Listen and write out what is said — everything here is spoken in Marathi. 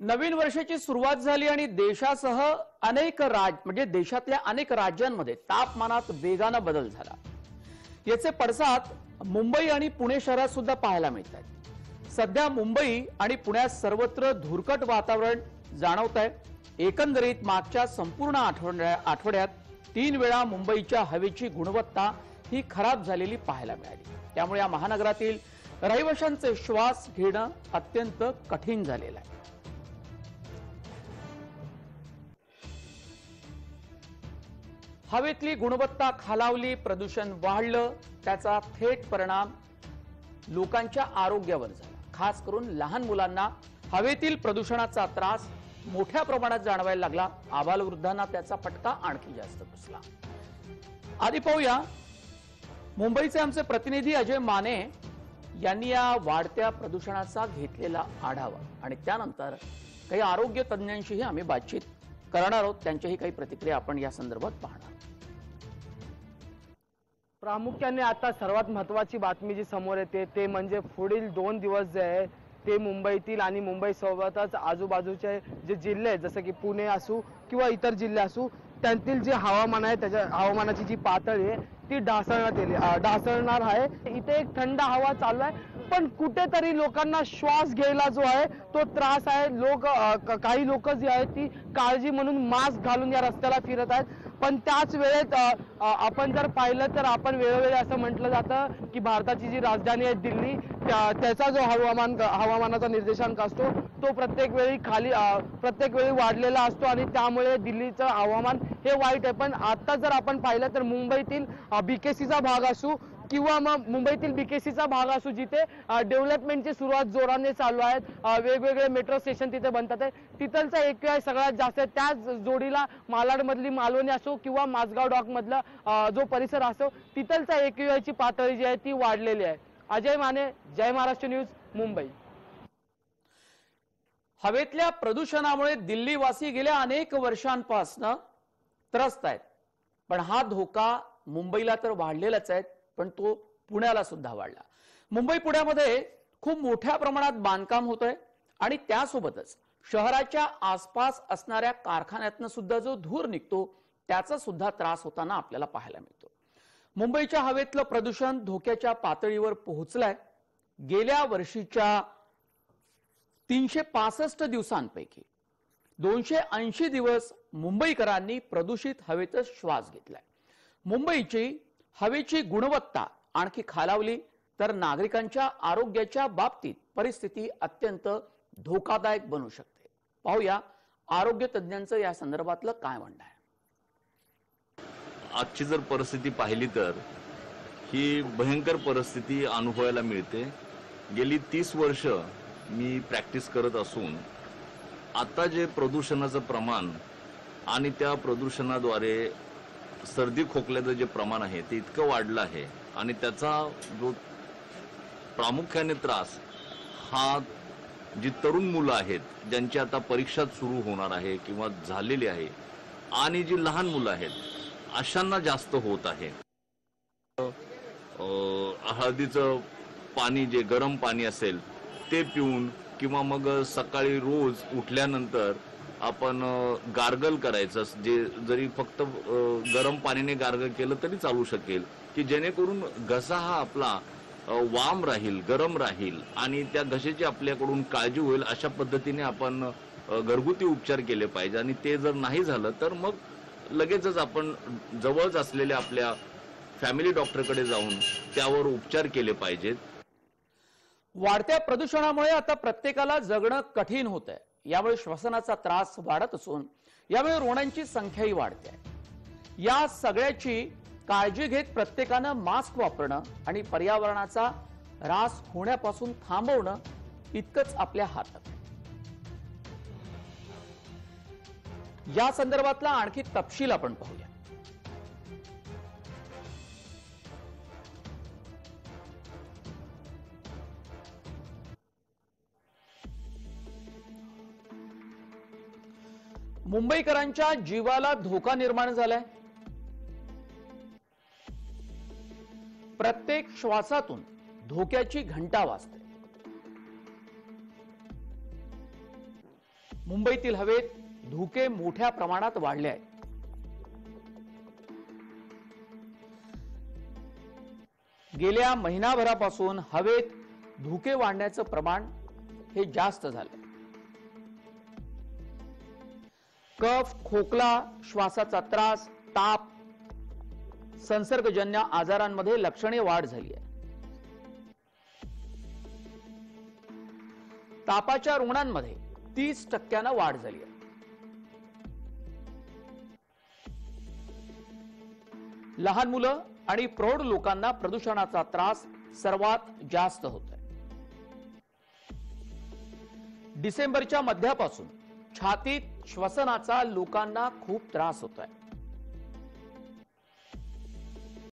नवीन वर्षाची सुरुवात झाली आणि देशासह अनेक राज म्हणजे देशातल्या अनेक राज्यांमध्ये तापमानात वेगानं बदल झाला. याचे पडसाद मुंबई आणि पुणे शहरात सुद्धा पाहायला मिळत आहेत सध्या मुंबई आणि पुण्यात सर्वत्र धुरकट वातावरण जाणवत आहे एकंदरीत मागच्या संपूर्ण आठवड्या आठवड्यात तीन वेळा मुंबईच्या हवेची गुणवत्ता ही खराब झालेली पाहायला मिळाली. त्यामुळे या महानगरातील रहिवाशांचे श्वास घेणं अत्यंत कठीण झालेलं आहे. हवेतली गुणवत्ता खालावली प्रदूषण वाढलं त्याचा थेट परिणाम लोकांच्या आरोग्यावर झाला. खास करून लहान मुलांना हवेतील प्रदूषणाचा त्रास मोठ्या प्रमाणात जाणवायला लागला. आबालवृद्धांना त्याचा फटका आणखी जास्त बसला. आधी पाहूया. मुंबईचे आमचे प्रतिनिधी अजय माने यांनी या वाढत्या प्रदूषणाचा घेतलेला आढावा आणि त्यानंतर काही आरोग्य तज्ज्ञांशीही आम्ही बातचीत करणार आहोत त्यांच्याही काही प्रतिक्रिया आपण या संदर्भात पाहणार. प्रामुख्याने आता सर्वात महत्वाची बातमी जी समोर येते ते म्हणजे पुढील दोन दिवस जे आहे ते मुंबईतील आणि मुंबई सोबतच आजूबाजूचे जे जिल्हे आहेत जसं की पुणे असू किंवा इतर जिल्हे असू त्यांतील जे हवामान आहे त्याच्या हवामानाची जी पातळी आहे ती ढासळण्यात येईल ढासळणार आहे. इथे एक थंड हवा चालू आहे पण कुठेतरी लोकांना श्वास घ्यायला जो आहे तो त्रास आहे. लोक काही लोक जी आहेत ती काळजी म्हणून मास्क घालून या रस्त्याला फिरत आहेत. पण त्याच वेळेत आपण जर पाहिलं तर आपण वेळोवेळी असं म्हटलं जातं की भारताची जी राजधानी आहे दिल्ली त्याचा जो हवामान हवामानाचा निर्देशांक असतो तो प्रत्येक वेळी खाली प्रत्येक वेळी वाढलेला असतो आणि त्यामुळे दिल्लीचं हवामान हे वाईट आहे. पण आता जर आपण पाहिलं तर मुंबईतील बीकेसीचा भाग असू किंवा मग मुंबईतील बीकेसीचा भाग असू जिथे डेव्हलपमेंटची सुरुवात जोराने चालू आहेत. वेगवेगळे मेट्रो स्टेशन तिथे बनतात आहे. तिथलचा एक सगळ्यात जास्त आहे. त्याच जोडीला मालाडमधली मालवणी असो किंवा माझगाव डॉक मधला जो परिसर असो तिथलचा एक ची पातळी जी आहे ती वाढलेली आहे. अजय माने जय महाराष्ट्र न्यूज मुंबई. हवेतल्या प्रदूषणामुळे दिल्लीवासी गेल्या अनेक वर्षांपासून त्रस्त आहेत. पण हा धोका मुंबईला तर वाढलेलाच आहे. पण तो पुण्याला सुद्धा वाढला. मुंबई पुण्यामध्ये खूप मोठ्या प्रमाणात बांधकाम होत आहे आणि त्यासोबतच शहराच्या आसपास असणाऱ्या कारखान्यातनं सुद्धा जो धूर निघतो त्याचा सुद्धा त्रास होताना आपल्याला पाहायला मिळतो. मुंबईच्या हवेतलं प्रदूषण धोक्याच्या पातळीवर पोहोचलंय. गेल्या वर्षीच्या तीनशे पासष्ट दिवसांपैकी दोनशे ऐंशी दिवस मुंबईकरांनी प्रदूषित हवेचा श्वास घेतलाय. मुंबईची हवेची गुणवत्ता आणखी खालावली तर नागरिकांच्या आरोग्याच्या बाबतीत परिस्थिती अत्यंत धोकादायक बनू शकते. पाहूया आरोग्य तज्ज्ञांचं या संदर्भातलं काय म्हणणं आहे. आजची जर परिस्थिती पाहिली तर ही भयंकर परिस्थिती अनुभवायला मिळते. गेली तीस वर्ष मी प्रॅक्टिस करत असून आता जे प्रदूषणाचं प्रमाण आणि त्या प्रदूषणाद्वारे सर्दी खोकल्याचं जे प्रमाण आहे ते इतकं वाढलं आहे आणि त्याचा जो प्रामुख्याने त्रास हा जी तरुण मुलं आहेत ज्यांची आता परीक्षा सुरू होणार आहे किंवा झालेली आहे आणि जी लहान मुलं आहेत अशांना जास्त होत आहे. हळदीचं पाणी जे गरम पाणी असेल ते पिऊन किंवा मग सकाळी रोज उठल्यानंतर आपण गार्गल करायचं जे जरी फक्त गरम पाण्याने गार्गल केलं तरी चालू शकेल. की जेणेकरून घसा हा आपला वाम राहील गरम राहील आणि त्या घशाची आपल्याकडून काळजी होईल अशा पद्धतीने आपण घरगुती उपचार केले पाहिजे. आणि ते जर नाही झालं तर मग लगेचच आपण जवळच असलेल्या आपल्या फॅमिली डॉक्टरकडे जाऊन त्यावर उपचार केले पाहिजेत. वाढत्या प्रदूषणामुळे आता प्रत्येकाला जगणं कठीण होत आहे यामुळे श्वसनाचा त्रास वाढत असून यामुळे रुग्णांची संख्याही वाढते. आहे या सगळ्याची काळजी घेत प्रत्येकानं मास्क वापरणं आणि पर्यावरणाचा ऱ्हास होण्यापासून थांबवणं इतकंच आपल्या हातात. या संदर्भातला आणखी तपशील आपण पाहूया. मुंबईकरांच्या जीवाला धोका निर्माण झालाय. प्रत्येक श्वासातून धोक्याची घंटा वाजते. मुंबईतील हवेत धुके मोठ्या प्रमाणात वाढले आहेत. गेल्या महिनाभरापासून हवेत धुके वाढण्याचं प्रमाण हे जास्त झालं कफ खोकला श्वासाचा त्रास ताप संसर्गजन्य आजारांमध्ये लक्षणे वाढ झाली आहे. तापाच्या रुग्णांमध्ये तीस टक्क्यानं वाढ झाली आहे. लहान मुलं आणि प्रौढ लोकांना प्रदूषणाचा त्रास सर्वात जास्त होत आहे डिसेंबरच्या मध्यापासून छातीत श्वसनाचा लोकांना खूप त्रास होतोय.